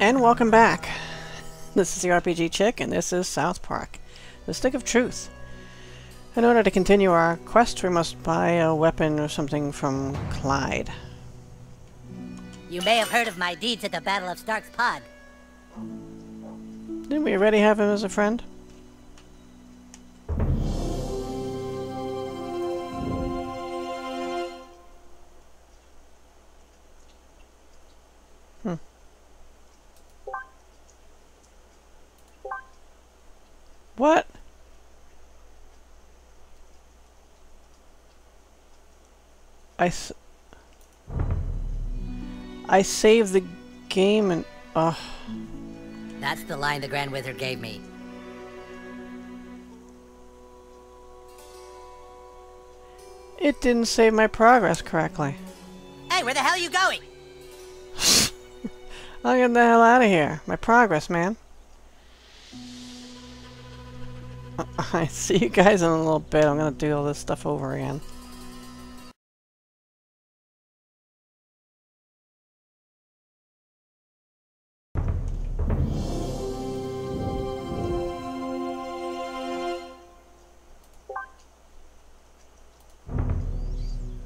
And welcome back. This is the RPG Chick, and this is South Park, The Stick of Truth. In order to continue our quest, we must buy a weapon or something from Clyde. You may have heard of my deeds at the Battle of Stark's Pond. Didn't we already have him as a friend? What? I s I saved the game and... Ugh. That's the line the Grand Wizard gave me. It didn't save my progress correctly. Hey, where the hell are you going? I'll get the hell out of here. My progress, man. I see you guys in a little bit. I'm gonna do all this stuff over again.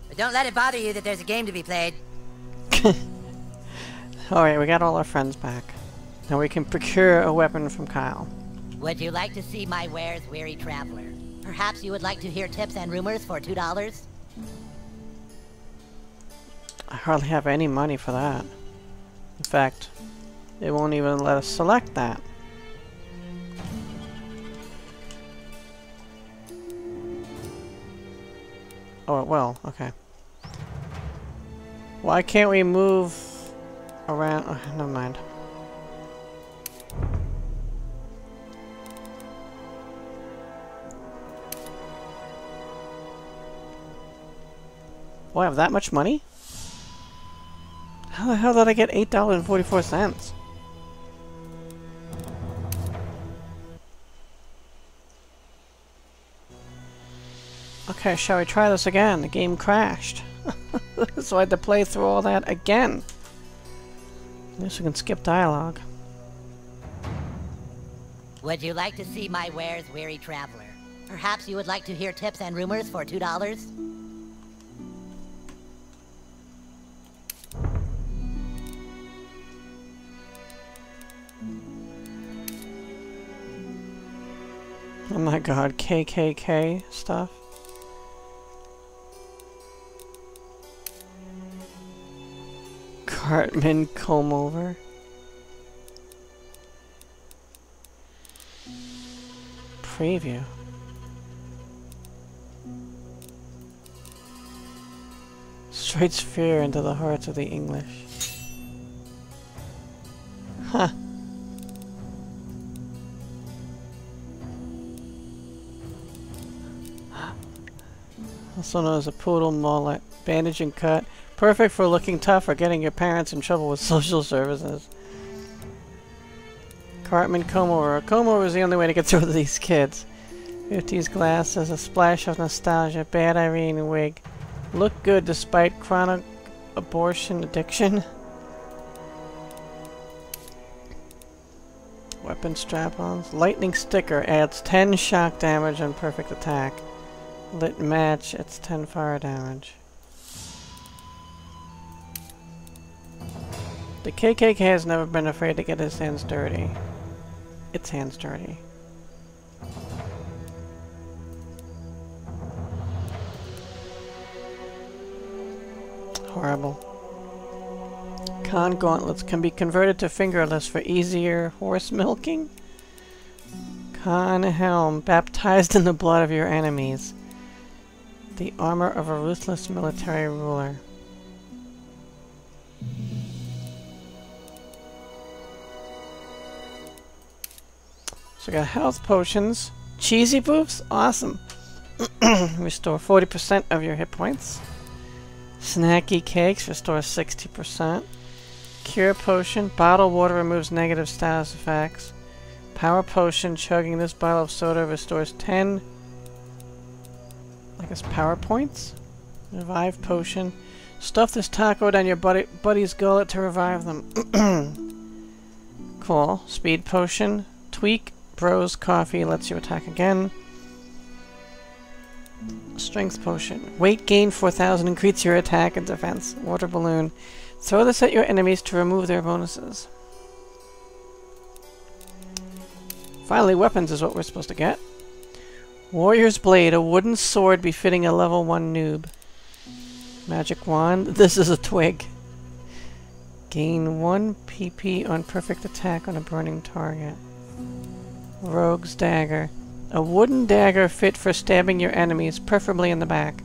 But don't let it bother you that there's a game to be played. Alright, we got all our friends back. Now we can procure a weapon from Kyle. Would you like to see my wares, weary traveler? Perhaps you would like to hear tips and rumors for two dollars? I hardly have any money for that. In fact, they won't even let us select that. Oh, it will. Okay. Why can't we move around? Oh, never mind. Oh, I have that much money? How the hell did I get $8.44? Okay, shall we try this again? The game crashed. so I had to play through all that again. I guess we can skip dialogue. Would you like to see my wares, weary traveler? Perhaps you would like to hear tips and rumors for $2? God, KKK stuff. Cartman comb over. Preview. Straight fear into the hearts of the English. Huh. Also known as a poodle mullet. Bandage and cut. Perfect for looking tough or getting your parents in trouble with social services. Cartman comb over. A comb over is the only way to get through these kids. 50s glasses, a splash of nostalgia, bad Irene wig. Look good despite chronic abortion addiction. Weapon strap-ons. Lightning sticker adds 10 shock damage and perfect attack. Lit match, it's 10 fire damage. The KKK has never been afraid to get his hands dirty. Its hands dirty. Horrible. Con gauntlets can be converted to fingerless for easier horse milking. Con helm, baptized in the blood of your enemies. The armor of a ruthless military ruler. So we got health potions. Cheesy Poofs? Awesome. Restore 40% of your hit points. Snacky cakes restore 60%. Cure potion. Bottled water removes negative status effects. Power potion. Chugging this bottle of soda restores 10 I guess power points? Revive potion. Stuff this taco down your buddy, buddy's gullet to revive them. Cool. Speed potion. Tweek. Bros coffee lets you attack again. Strength potion. Weight gain 4000 increase your attack and defense. Water balloon. Throw this at your enemies to remove their bonuses. Finally, weapons is what we're supposed to get. Warrior's Blade, a wooden sword befitting a level 1 noob. Magic Wand, this is a twig. Gain 1 PP on perfect attack on a burning target. Rogue's Dagger. A wooden dagger fit for stabbing your enemies, preferably in the back.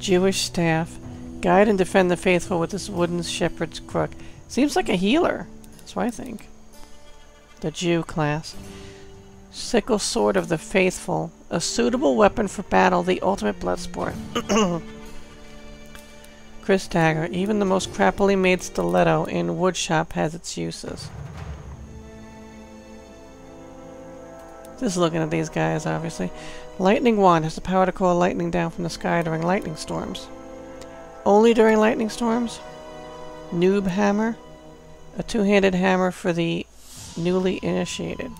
Jewish Staff. Guide and defend the faithful with this wooden shepherd's crook. Seems like a healer. That's what I think. The Jew class. Sickle Sword of the Faithful. A suitable weapon for battle, the ultimate blood sport. Kris Dagger. Even the most crappily made stiletto in woodshop has its uses. Just looking at these guys, obviously. Lightning Wand has the power to call lightning down from the sky during lightning storms. Only during lightning storms? Noob Hammer. A two-handed hammer for the newly initiated.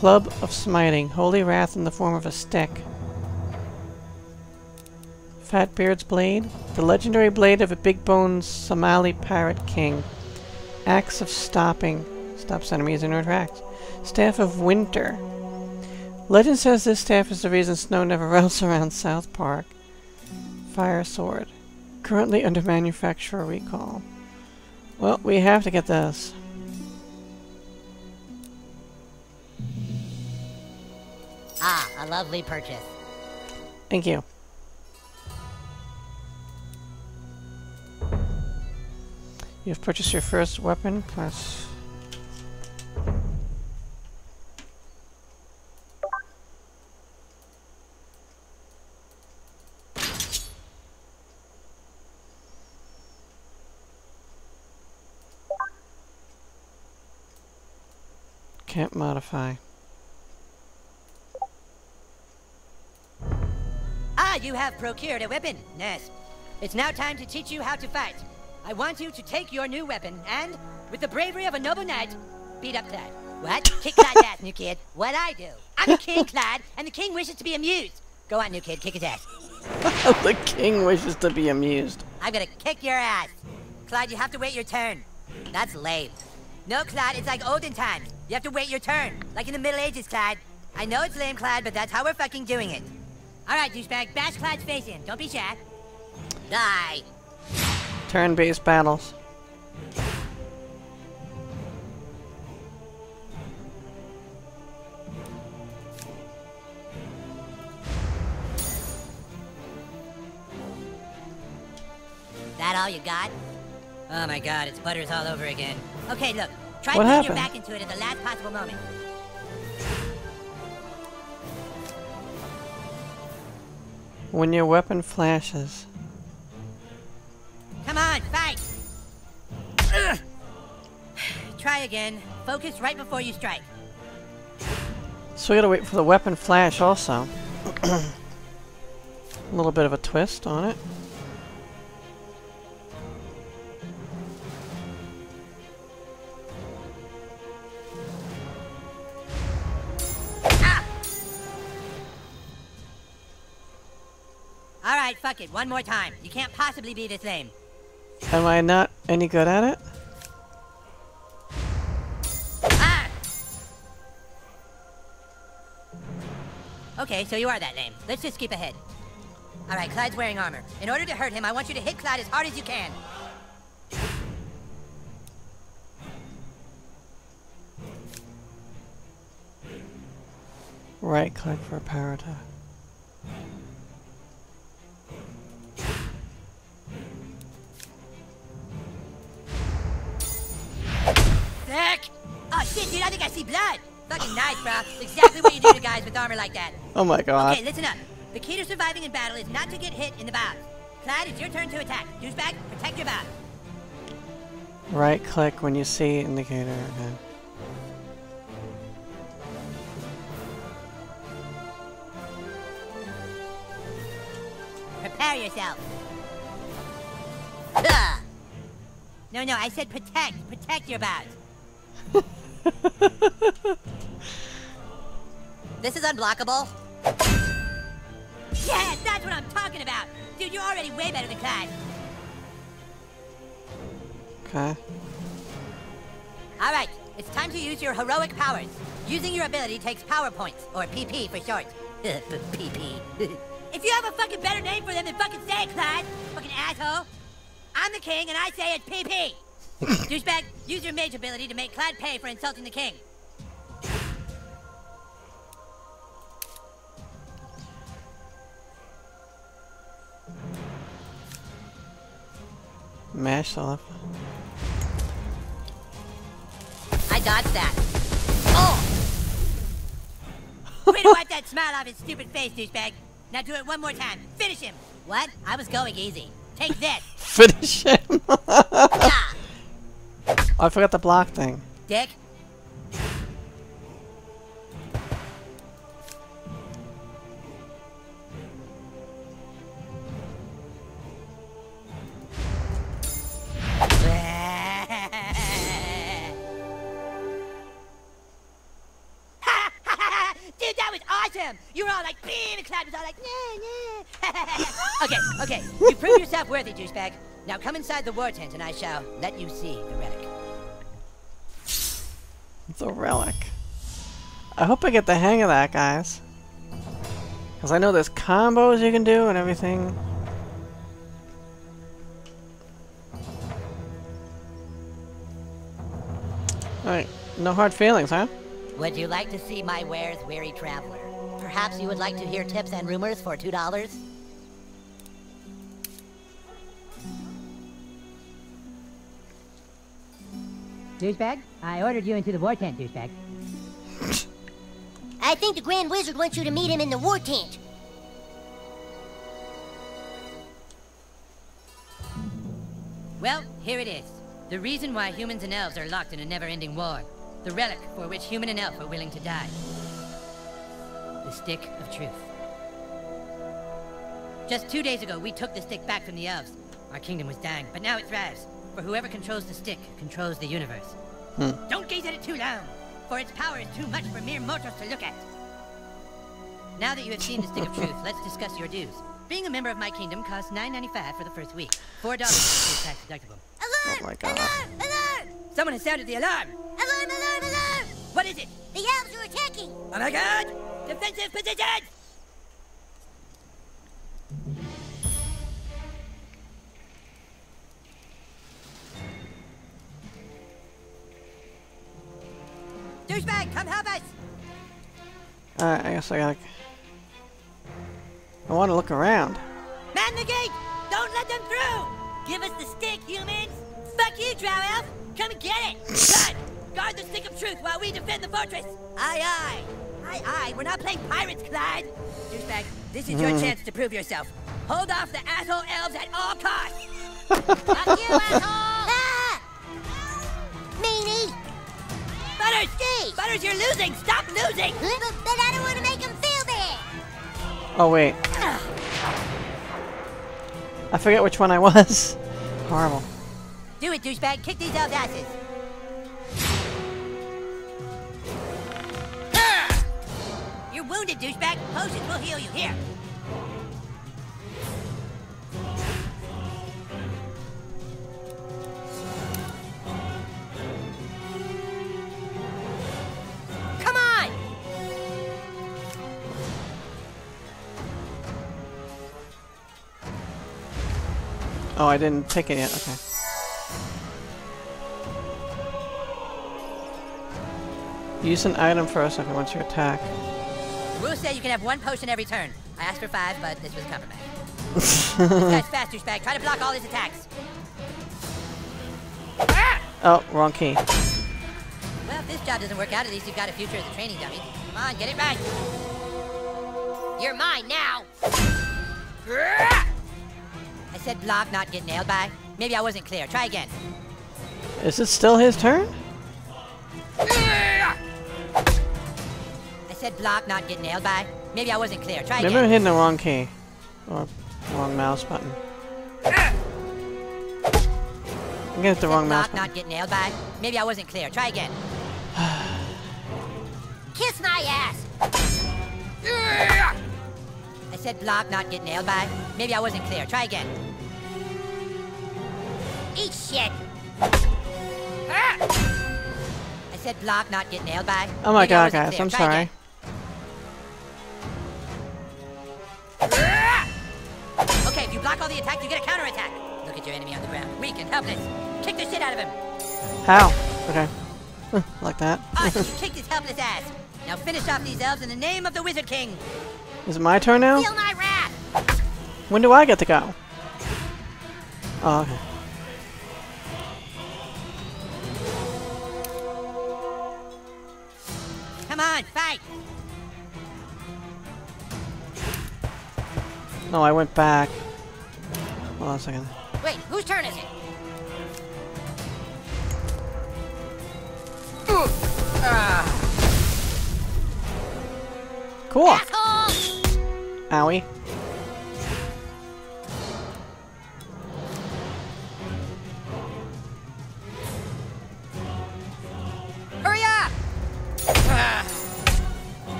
Club of Smiting. Holy Wrath in the form of a stick. Fatbeard's Blade. The legendary blade of a big boned Somali pirate king. Axe of Stopping. Stops enemies in their tracks. Staff of Winter. Legend says this staff is the reason snow never melts around South Park. Fire Sword. Currently under manufacturer recall. Well, we have to get this. Ah, a lovely purchase. Thank you. You've purchased your first weapon plus... Can't modify. Ah, you have procured a weapon, Ness. It's now time to teach you how to fight. I want you to take your new weapon and, with the bravery of a noble knight, beat up Clyde. What? Kick Clyde's ass, new kid. What I do? I'm the king, Clyde, and the king wishes to be amused. Go on, new kid, kick his ass. the king wishes to be amused. I'm gonna kick your ass. Clyde, you have to wait your turn. That's lame. No, Clyde, it's like olden times. You have to wait your turn. Like in the Middle Ages, Clyde. I know it's lame, Clyde, but that's how we're fucking doing it. Alright, douchebag, bash Clyde's face in. Don't be shy. Die. Turn-based battles. That all you got? Oh my god, it's butters all over again. Okay, look. Try What putting your back into it at the last possible moment. When your weapon flashes. Come on, fight! Ugh. Try again. Focus right before you strike. So we gotta wait for the weapon flash also. a little bit of a twist on it. Fuck it. One more time. You can't possibly be this lame. Am I not any good at it? Ah! Okay, so you are that lame. Let's just skip ahead. Alright, Clyde's wearing armor. In order to hurt him, I want you to hit Clyde as hard as you can. Right click for a power attack. See blood! Fucking nice, bro. It's exactly what you do to guys with armor like that. Oh my god. Okay, listen up. The key to surviving in battle is not to get hit in the bows. Clyde, it's your turn to attack. Douchebag, protect your bows. Right click when you see indicator again. Prepare yourself. Ugh. No, no, I said protect. Protect your bows. This is unblockable. Yeah, that's what I'm talking about. Dude, you're already way better than Clyde. Okay. All right, it's time to use your heroic powers. Using your ability takes power points, or PP for short. PP. if you have a fucking better name for them than fucking say it, Clyde, fucking asshole. I'm the king, and I say it's PP. Douchebag, use your mage ability to make Clyde pay for insulting the king. Mash off. I dodged that. Oh! Way to wipe that smile off his stupid face, douchebag. Now do it one more time. Finish him. What? I was going easy. Take this. Finish him! Oh, I forgot the block thing. dick. Dude, that was awesome! You were all like, beam, and Cloud was all like, nah, nah. okay, okay. You proved yourself worthy, douchebag. Now come inside the war tent and I shall let you see the relic. The relic. I hope I get the hang of that, guys. Because I know there's combos you can do and everything. Alright, no hard feelings, huh? Would you like to see my wares, weary traveler? Perhaps you would like to hear tips and rumors for $2? Douchebag, I ordered you into the war tent, douchebag. I think the Grand Wizard wants you to meet him in the war tent. Well, here it is. The reason why humans and elves are locked in a never-ending war. The relic for which human and elf are willing to die. The Stick of Truth. Just two days ago, we took the stick back from the elves. Our kingdom was dying, but now it thrives. For whoever controls the stick controls the universe. Hmm. Don't gaze at it too long, for its power is too much for mere mortals to look at. Now that you have seen the Stick of Truth, let's discuss your dues. Being a member of my kingdom costs $9.95 for the first week. $4 is tax deductible. Alarm! Oh my God. Alarm! Alarm! Someone has sounded the alarm! Alarm! Alarm! Alarm! What is it? The elves are attacking! Oh my god! Defensive position! Douchebag, come help us! Alright, I guess I gotta... I want to look around. Man the gate! Don't let them through! Give us the stick, humans! Fuck you, Drow Elf! Come and get it! Good! Guard the stick of truth while we defend the fortress! Aye, aye! Aye, aye! We're not playing pirates, Clyde! Douchebag, this is your chance to prove yourself. Hold off the asshole elves at all costs! Fuck you, asshole! Ah! Meanie! Butters! Jeez! Butters, you're losing! Stop losing! But, but I don't want to make him feel bad! Oh, wait. I forget which one I was. Horrible. Do it, douchebag! Kick these elves' asses! Ah! You're wounded, douchebag! Potions will heal you. Here! Oh, I didn't pick it yet. Okay. Use an item first if it wants your attack. Rules say you can have one potion every turn. I asked for five, but this was a compromise. this guy's fast, douchebag. Try to block all his attacks. Ah! Oh, wrong key. Well, if this job doesn't work out, at least you've got a future as a training dummy. Come on, get it right. You're mine now said block, not get nailed by. Maybe I wasn't clear. Try again. Is it still his turn? I said block, not get nailed by. Maybe I wasn't clear. Try Maybe again. Maybe I'm hitting the wrong key. Or wrong mouse button. I'm gonna hit the wrong block, mouse button. not get nailed by. Maybe I wasn't clear. Try again. Kiss my ass! I said block, not get nailed by. Maybe I wasn't clear. Try again. Eat shit. Ah! I said block, not get nailed by. Oh my god, guys. I'm Try sorry. again. Okay, if you block all the attacks, you get a counterattack. Look at your enemy on the ground, weak and helpless. Kick the shit out of him. How? Okay. like that. Awesome, you kicked his helpless ass. Now finish off these elves in the name of the Wizard King. Is it my turn now? Feel my wrath. When do I get to go? Oh, okay. Fight. No, I went back. Hold on a second. Wait, whose turn is it? Cool. Asshole! Owie.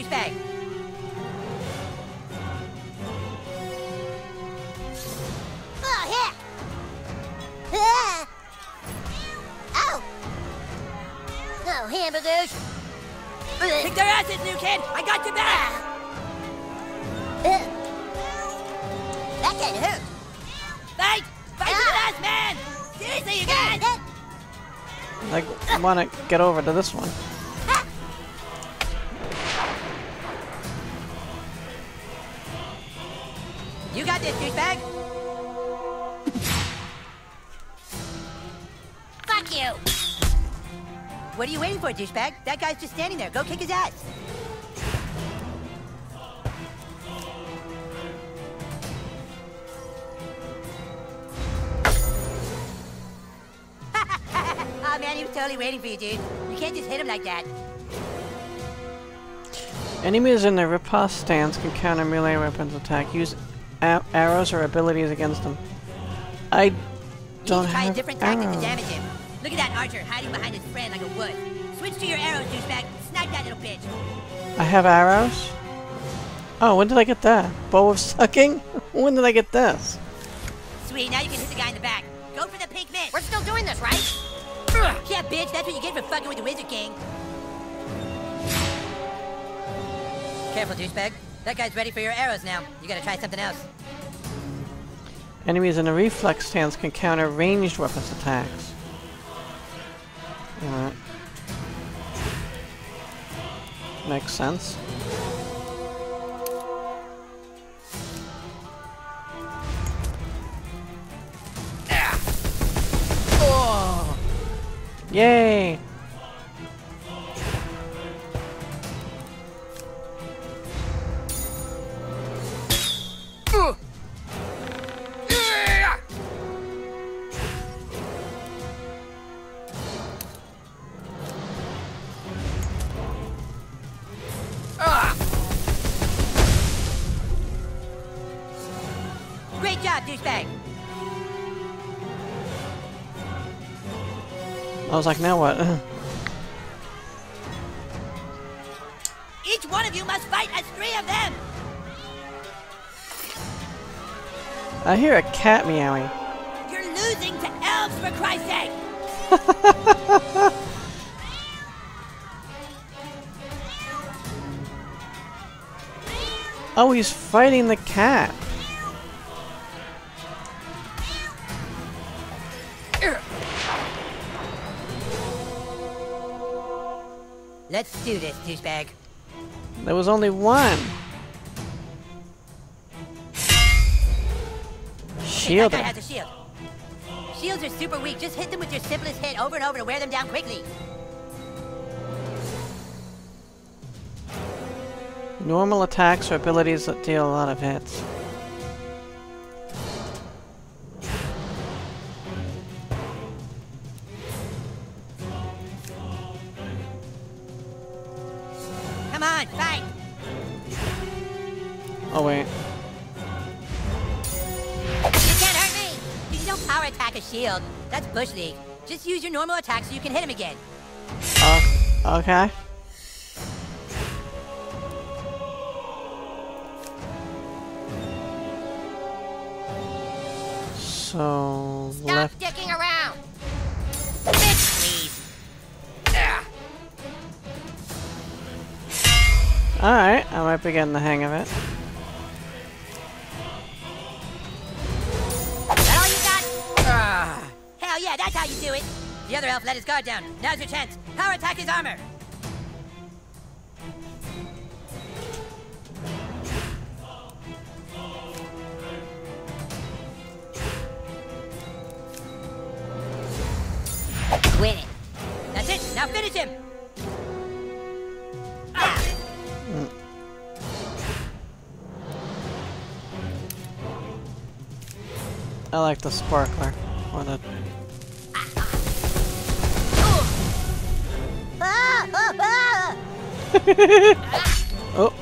Great job, douchebag. Oh, heck! Ah! Ow! Oh, hamburgers! Kick their asses, new kid. I got your back. Uh, that kinda hurt. Fight! Fight to the last man! Seriously, you guys! Uh, I want to get over to this one. You got this, douchebag. Fuck you! What are you waiting for, douchebag? That guy's just standing there. Go kick his ass. oh man, he was totally waiting for you, dude. You can't just hit him like that. Enemies in the riposte stance can counter melee weapons attack. Use a- arrows or abilities against them. I don't need to try a have different tactic arrows. to damage him. Look at that archer hiding behind his friend like a wood. Switch to your arrows, douchebag. Snipe that little bitch. I have arrows? Oh, when did I get that? Bow of sucking? when did I get this? Sweet, now you can hit the guy in the back. Go for the pink miss. We're still doing this, right? Yeah, bitch, that's what you get for fucking with the Wizard King. Careful, douchebag. That guy's ready for your arrows now. You gotta try something else. Enemies in a reflex stance can counter ranged weapons attacks. Alright. Makes sense. Ah. Oh. Yay! Was like, now what? Each one of you must fight as three of them. I hear a cat meowing. You're losing to elves, for Christ's sake. Oh, he's fighting the cat. Let's do this, douchebag. There was only one. Shield. that guy has a shield. Shields are super weak. Just hit them with your simplest hit over and over to wear them down quickly. Normal attacks or abilities that deal a lot of hits. Come on, fight! Oh, wait. You can't hurt me! You don't power attack a shield. That's Bush League. Just use your normal attack so you can hit him again. Oh, okay. So, Stop left All right, I might be getting the hang of it. That all you got? Ah. Hell yeah, that's how you do it. The other elf let his guard down. Now's your chance. Power attack his armor. I like the sparkler or the. Ah. Oh,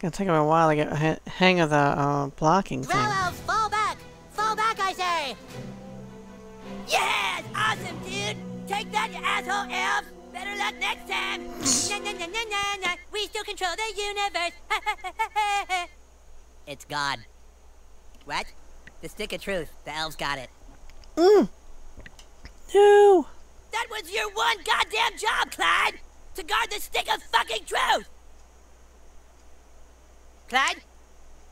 gonna take him a while to get a hang of the uh, blocking thing. elves, fall back. Fall back, I say. Yes, awesome, dude. Take that, you asshole elf. Better luck next time. na, na, na, na, na, na. We still control the universe. it's God. What? The stick of truth. The elves got it. Mm. No. That was your one goddamn job, Clyde! To guard the stick of fucking truth! Clyde,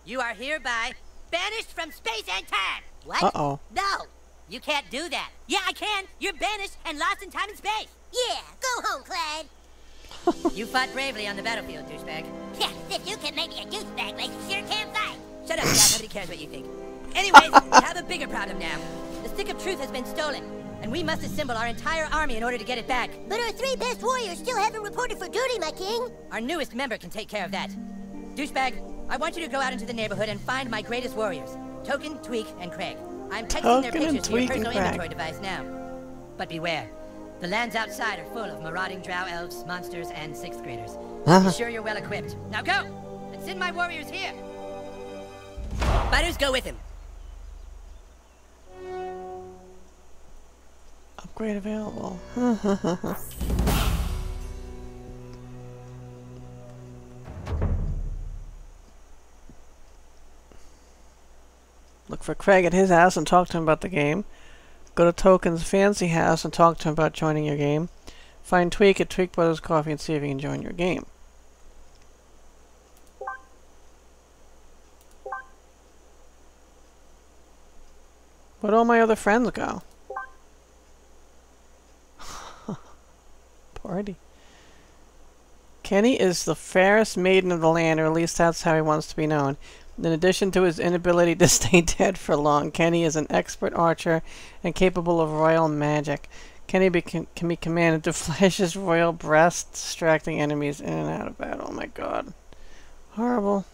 you are hereby banished from space and time! What? Uh oh. No! You can't do that! Yeah, I can! You're banished and lost in time and space! Yeah, go home, Clyde. You fought bravely on the battlefield, douchebag. Yeah, if you can make me a douchebag, like you sure can fight. Shut up, Dad. Nobody cares what you think. Anyways, we have a bigger problem now. The stick of truth has been stolen, and we must assemble our entire army in order to get it back. But our three best warriors still haven't reported for duty, my king. Our newest member can take care of that. Douchebag, I want you to go out into the neighborhood and find my greatest warriors Token, Tweek, and Craig. I'm texting their Token and pictures to your personal inventory device now. But beware. The lands outside are full of marauding drow elves, monsters, and sixth graders. Be sure you're well equipped. Now go! And send my warriors here! Fighters, go with him. Upgrade available. Look for Craig at his house and talk to him about the game. Go to Token's fancy house and talk to him about joining your game. Find Tweek at Tweek Brothers Coffee and see if he can join your game. Where'd all my other friends go? Party. Kenny is the fairest maiden of the land, or at least that's how he wants to be known. In addition to his inability to stay dead for long, Kenny is an expert archer and capable of royal magic. Kenny be can, be commanded to flash his royal breast, distracting enemies in and out of battle. Oh my god. Horrible.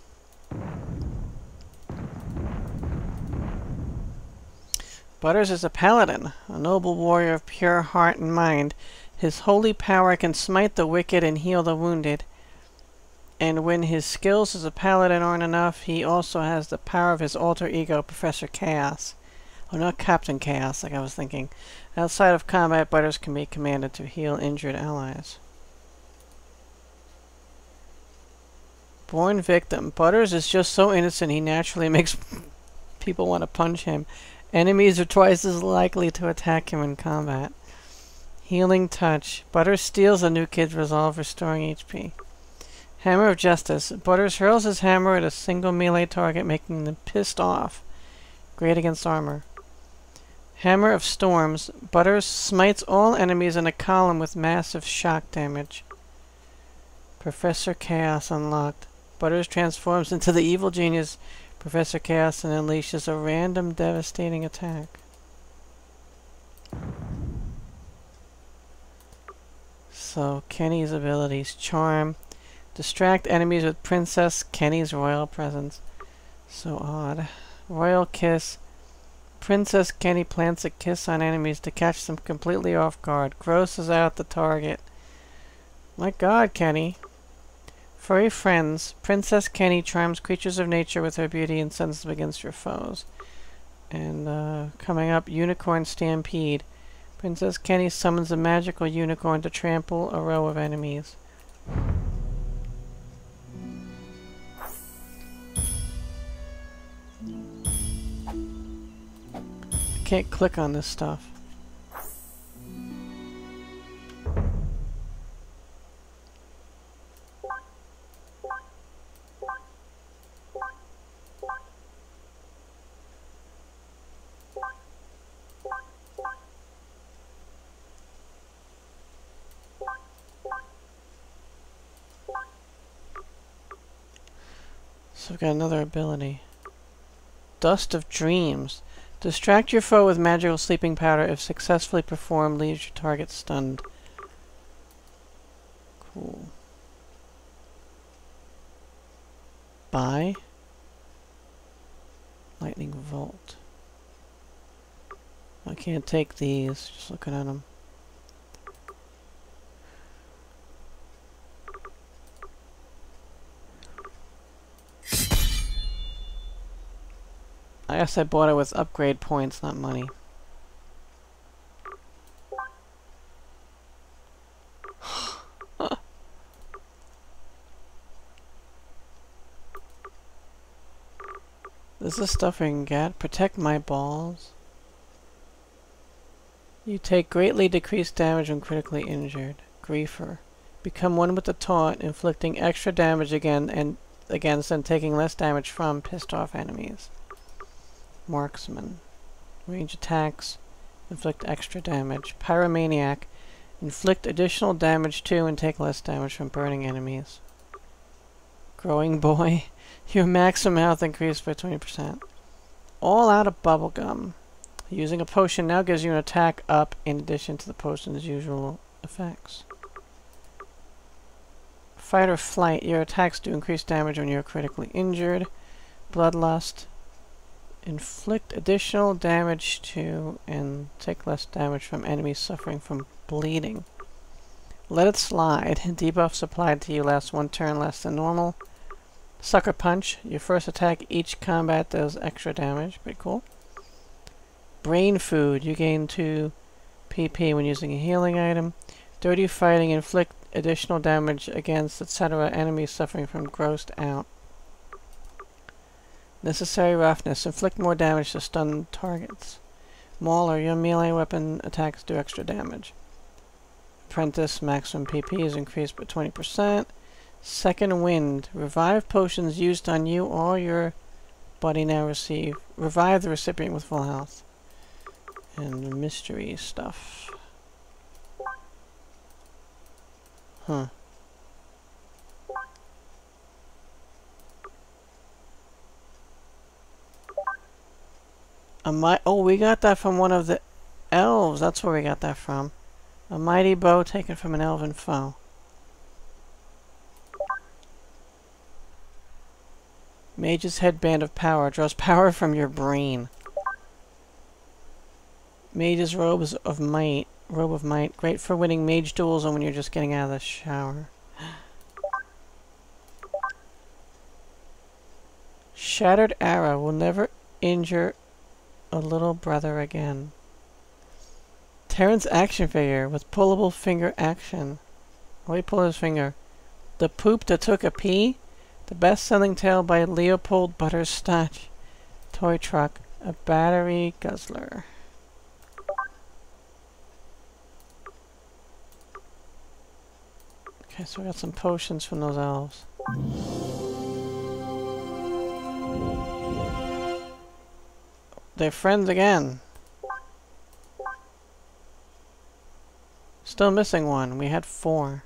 Butters is a paladin, a noble warrior of pure heart and mind. His holy power can smite the wicked and heal the wounded. And when his skills as a paladin aren't enough, he also has the power of his alter ego, Professor Chaos. Oh, not Captain Chaos, like I was thinking. Outside of combat, Butters can be commanded to heal injured allies. Born victim. Butters is just so innocent he naturally makes people want to punch him. Enemies are twice as likely to attack him in combat. Healing Touch. Butters steals a new kid's resolve, restoring HP. Hammer of Justice. Butters hurls his hammer at a single melee target, making them pissed off. Great against armor. Hammer of Storms. Butters smites all enemies in a column with massive shock damage. Professor Chaos unlocked. Butters transforms into the evil genius Professor Chaos and unleashes a random devastating attack. So, Kenny's abilities. Charm. Distract enemies with Princess Kenny's royal presence. So odd. Royal Kiss. Princess Kenny plants a kiss on enemies to catch them completely off guard. Grosses out the target. My god, Kenny. Furry friends. Princess Kenny charms creatures of nature with her beauty and sends them against your foes. And uh, coming up, Unicorn Stampede. Princess Kenny summons a magical unicorn to trample a row of enemies. Can't click on this stuff. So we've got another ability. Dust of Dreams. Distract your foe with magical sleeping powder. If successfully performed, leaves your target stunned. Cool. Buy. Lightning Volt. I can't take these, just looking at them. I guess I bought it with upgrade points, not money. This is stuff I can get. Protect my balls. You take greatly decreased damage when critically injured. Griefer. Become one with the taunt, inflicting extra damage again and against and taking less damage from pissed off enemies. Marksman. Range attacks. Inflict extra damage. Pyromaniac. Inflict additional damage to and take less damage from burning enemies. Growing Boy. Your maximum health increased by 20%. All out of bubblegum. Using a potion now gives you an attack up in addition to the potion's usual effects. Fight or flight. Your attacks do increase damage when you are critically injured. Bloodlust. Inflict additional damage to and take less damage from enemies suffering from bleeding. Let it slide. Debuffs applied to you last one turn less than normal. Sucker Punch. Your first attack each combat does extra damage. Pretty cool. Brain Food. You gain 2 PP when using a healing item. Dirty Fighting. Inflict additional damage against etc. enemies suffering from grossed out. Necessary Roughness. Inflict more damage to stunned targets. Mauler. Your melee weapon attacks do extra damage. Apprentice. Maximum PP is increased by 20%. Second Wind. Revive potions used on you or your buddy now receive. Revive the recipient with full health. And mystery stuff. Huh. A mi oh, we got that from one of the elves. That's where we got that from. A mighty bow taken from an elven foe. Mage's Headband of Power draws power from your brain. Mage's Robes of Might. Robe of Might. Great for winning mage duels and when you're just getting out of the shower. Shattered Arrow will never injure a little brother again. Terrance action figure with pullable finger action. Let me pull his finger. The poop that took a pee? The best-selling tale by Leopold Butters Stotch. Toy truck. A battery guzzler. Okay, so we got some potions from those elves. They're friends again. Still missing one. We had four.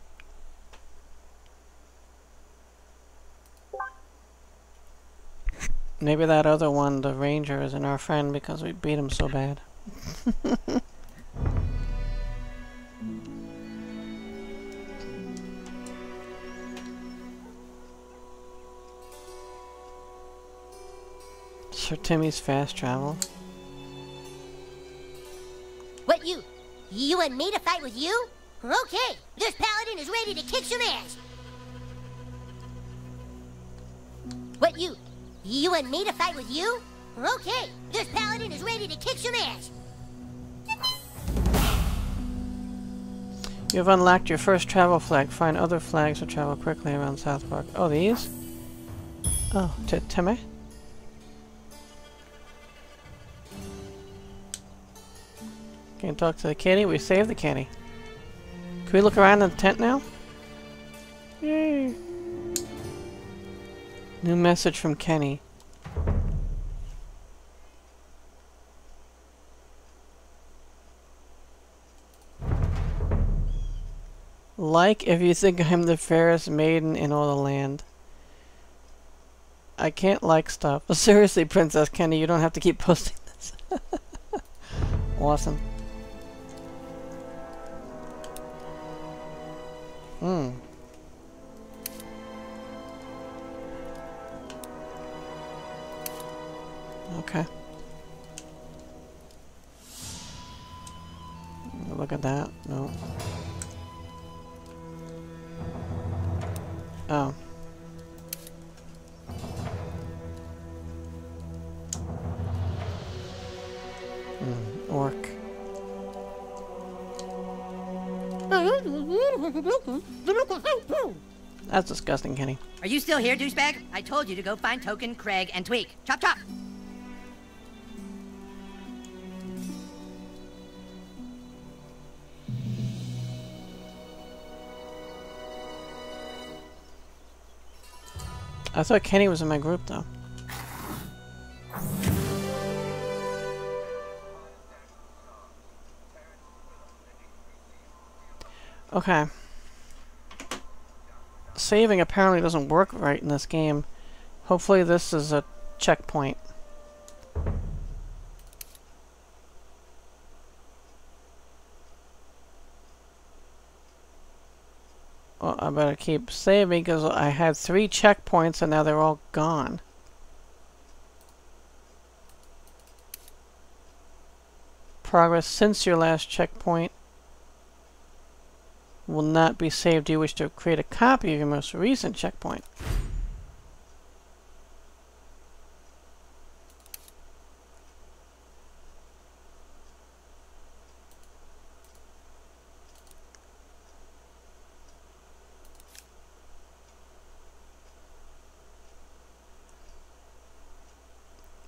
Maybe that other one, the ranger, isn't our friend because we beat him so bad. Sir Timmy's fast travel. What you? You want me to fight with you? Okay, this paladin is ready to kick some ass. What you? You want me to fight with you? Okay, this paladin is ready to kick some ass. You have unlocked your first travel flag. Find other flags to travel quickly around South Park. Oh, these? Oh, Timmy? Can't talk to the kitty. We saved the kitty. Can we look around in the tent now? Yay. New message from Kenny. Like if you think I'm the fairest maiden in all the land. I can't like stuff. Seriously, Princess Kenny, you don't have to keep posting this. awesome. Hmm. Okay. Look at that. No. Oh. Hmm, orc. That's disgusting, Kenny. Are you still here, douchebag? I told you to go find Token, Craig, and Tweek. Chop chop! I thought Kenny was in my group, though. Okay. Saving apparently doesn't work right in this game. Hopefully this is a checkpoint. Well, I better keep saving because I had three checkpoints and now they're all gone. Progress since your last checkpoint will not be saved. Do you wish to create a copy of your most recent checkpoint?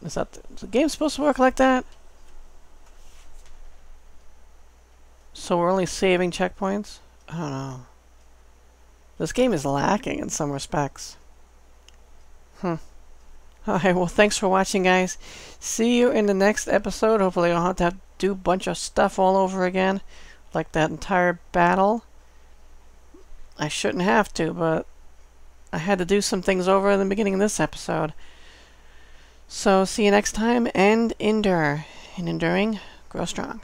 Is that the, is the game supposed to work like that? So we're only saving checkpoints? I don't know. This game is lacking in some respects. Hmm. Alright, well thanks for watching guys. See you in the next episode. Hopefully I don't have to, have to do a bunch of stuff all over again. Like that entire battle. I shouldn't have to, but I had to do some things over in the beginning of this episode. So see you next time and endure. In enduring, grow strong.